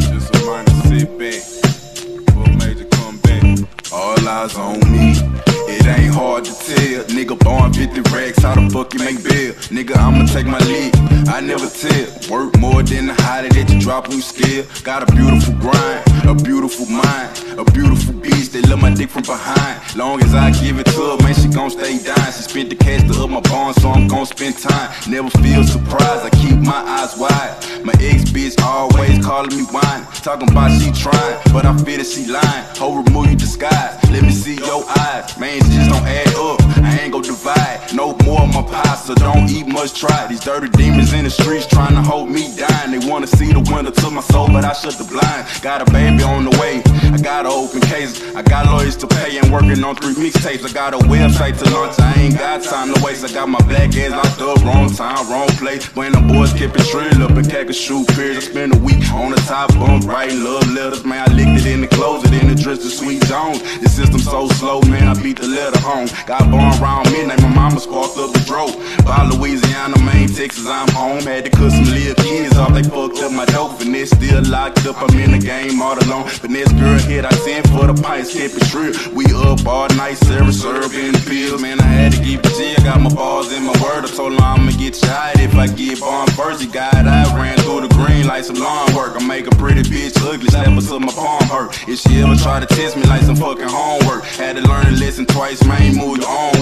Just a minor setback for a major comeback. All eyes on me. It ain't hard to tell. Nigga born 50 racks, how the fuck you make bail? Nigga, I'ma take my lead. I never tell. Work more than the that you drop you scale. Got a beautiful grind, a beautiful mind, a beautiful my dick from behind. Long as I give it to her, man, she gon' stay dying. She spent the cash to up my bond, so I'm gon' spend time. Never feel surprised, I keep my eyes wide. My ex bitch always calling me wine. Talking about she trying, but I feel that she lying. Ho, remove your disguise. Let me see your eyes. Man, it just don't add up. I ain't gon' divide. No more of my pie, so don't eat much try. These dirty demons in the streets trying to hold me down. They wanna see the window to my soul, but I shut the blind. Got a baby on the way. I got open cases. I got lawyers to pay and working on three mixtapes. I got a website to launch. I ain't got time to waste. I got my black ass locked up. Wrong time, wrong place. When the boys it shrill up and cack a shoe. I spend a week on the top bunk writing love letters. Man, I licked it in the closet in the dress to Sweet Jones. The system so slow, man. I beat the letter home. Got born around midnight. My mama sparked up the dro. By Louisiana, Maine, Texas, I'm home. Had to cut some little kids off. They fucked up my dope. Finesse still locked up. I'm in the game all alone. Finesse girl hit. I sent for the pints, kept it shrill. We up all night, serving, serving the pills. Man, I had to keep it chill. Got my balls in my word. I told her I'ma get shot if I get born first. He got I ran through the green like some lawn work. I make a pretty bitch ugly, slap her till my palm hurt. If she ever try to test me like some fucking homework, had to learn a lesson twice, man. Move your own.